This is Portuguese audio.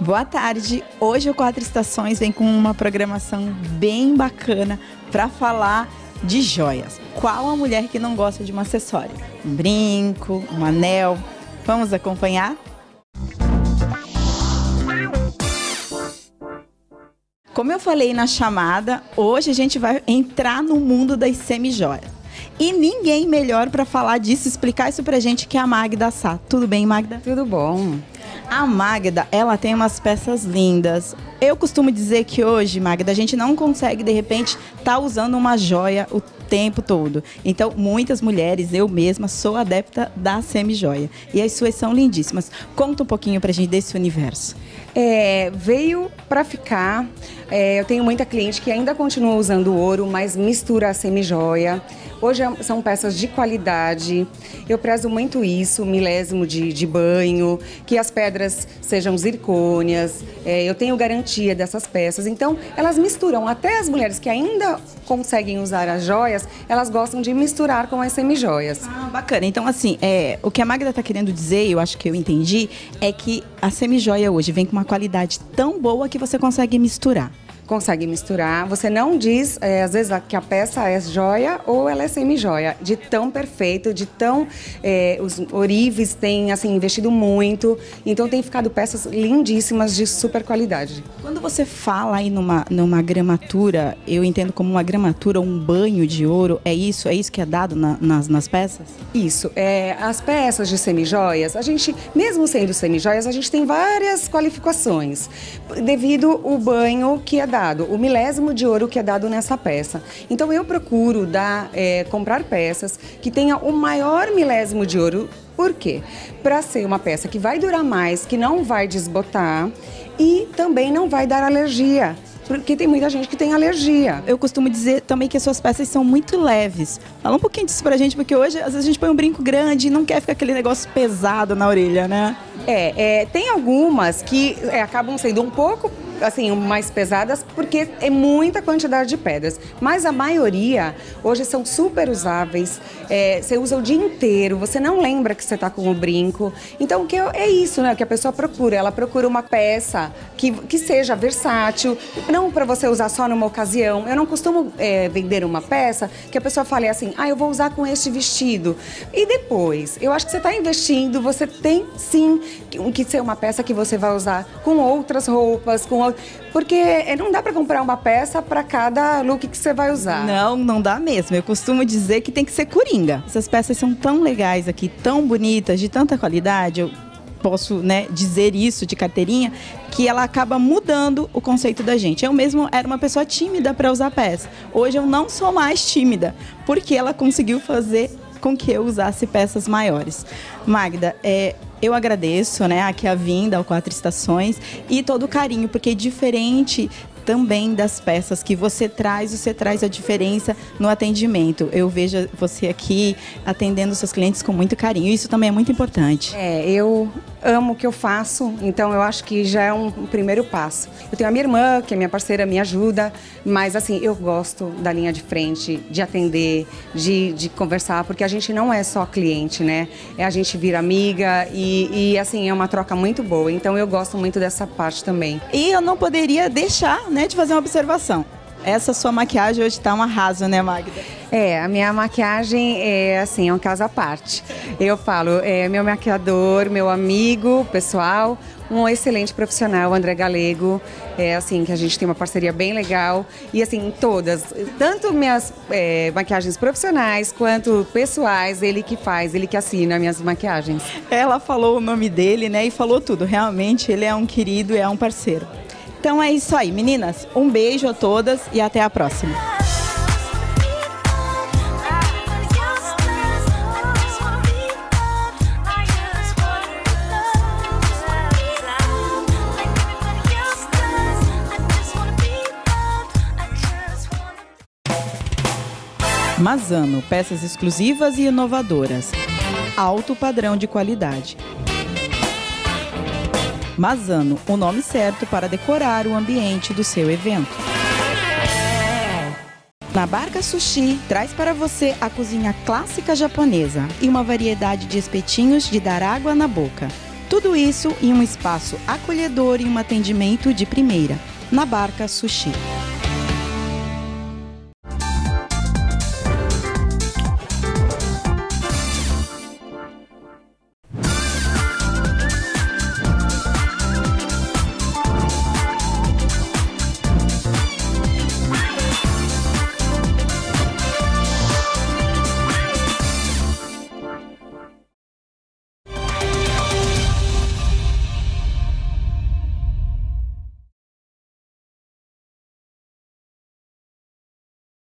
Boa tarde. Hoje o Quatro Estações vem com uma programação bem bacana para falar de joias. Qual a mulher que não gosta de um acessório? Um brinco, um anel. Vamos acompanhar? Como eu falei na chamada, hoje a gente vai entrar no mundo das semi-joias. E ninguém melhor para falar disso, explicar isso pra gente que é a Magda Sá. Tudo bem, Magda? Tudo bom. A Magda, ela tem umas peças lindas. Eu costumo dizer que hoje, Magda, a gente não consegue de repente estar tá usando uma joia o tempo todo. Então, muitas mulheres, eu mesma, sou adepta da semi-joia. E as suas são lindíssimas. Conta um pouquinho pra gente desse universo. É, veio para ficar. É, eu tenho muita cliente que ainda continua usando ouro, mas mistura a semi-joia. Hoje é, são peças de qualidade. Eu prezo muito isso, milésimo de, de banho, que as pedras sejam zircônias. É, eu tenho garantia dessas peças. Então, elas misturam. Até as mulheres que ainda conseguem usar as joias, elas gostam de misturar com as semi-joias. Ah, bacana. Então, assim, é, o que a Magda está querendo dizer, eu acho que eu entendi, é que a semi-joia hoje vem com uma qualidade tão boa que você consegue misturar consegue misturar. Você não diz, é, às vezes, que a peça é joia ou ela é semi-joia. De tão perfeito, de tão. É, os Orives têm assim, investido muito, então tem ficado peças lindíssimas de super qualidade. Quando você fala aí numa, numa gramatura, eu entendo como uma gramatura, um banho de ouro, é isso? É isso que é dado na, nas, nas peças? Isso. É, as peças de semi-joias, a gente, mesmo sendo semi-joias, a gente tem várias qualificações, devido o banho que é dado dado, o milésimo de ouro que é dado nessa peça. Então eu procuro dar, é, comprar peças que tenham o maior milésimo de ouro. Por quê? Para ser uma peça que vai durar mais, que não vai desbotar e também não vai dar alergia porque tem muita gente que tem alergia. Eu costumo dizer também que as suas peças são muito leves. Fala um pouquinho disso pra gente, porque hoje às vezes a gente põe um brinco grande e não quer ficar aquele negócio pesado na orelha, né? É, é tem algumas que é, acabam sendo um pouco assim, mais pesadas, porque é muita quantidade de pedras. Mas a maioria hoje são super usáveis. É, você usa o dia inteiro, você não lembra que você está com o brinco. Então, que é isso, né? Que a pessoa procura. Ela procura uma peça que, que seja versátil, não para você usar só numa ocasião. Eu não costumo é, vender uma peça que a pessoa fale assim, ah, eu vou usar com este vestido. E depois, eu acho que você está investindo, você tem sim que ser uma peça que você vai usar com outras roupas, com porque é, não dá para comprar uma peça para cada look que você vai usar. Não, não dá mesmo. Eu costumo dizer que tem que ser coringa. Essas peças são tão legais aqui, tão bonitas, de tanta qualidade. Eu posso né, dizer isso de carteirinha, que ela acaba mudando o conceito da gente. Eu mesmo era uma pessoa tímida para usar peça. Hoje eu não sou mais tímida, porque ela conseguiu fazer com que eu usasse peças maiores. Magda, é, eu agradeço, né, aqui a vinda ao Quatro Estações e todo o carinho, porque diferente também das peças que você traz, você traz a diferença no atendimento. Eu vejo você aqui atendendo seus clientes com muito carinho. Isso também é muito importante. É, eu amo o que eu faço, então eu acho que já é um, um primeiro passo. Eu tenho a minha irmã, que é minha parceira, me ajuda, mas assim, eu gosto da linha de frente, de atender, de, de conversar, porque a gente não é só cliente, né? É a gente vira amiga e, e assim, é uma troca muito boa. Então eu gosto muito dessa parte também. E eu não poderia deixar né, de fazer uma observação. Essa sua maquiagem hoje está um arraso, né, Magda? É, a minha maquiagem é assim, é um caso à parte. Eu falo, é meu maquiador, meu amigo pessoal, um excelente profissional, André Galego. É assim, que a gente tem uma parceria bem legal. E assim, todas, tanto minhas é, maquiagens profissionais quanto pessoais, ele que faz, ele que assina minhas maquiagens. Ela falou o nome dele, né? E falou tudo. Realmente, ele é um querido e é um parceiro. Então é isso aí, meninas. Um beijo a todas e até a próxima. Mazano, peças exclusivas e inovadoras. Alto padrão de qualidade. Mazano, o nome certo para decorar o ambiente do seu evento. Na Barca Sushi, traz para você a cozinha clássica japonesa e uma variedade de espetinhos de dar água na boca. Tudo isso em um espaço acolhedor e um atendimento de primeira, na Barca Sushi.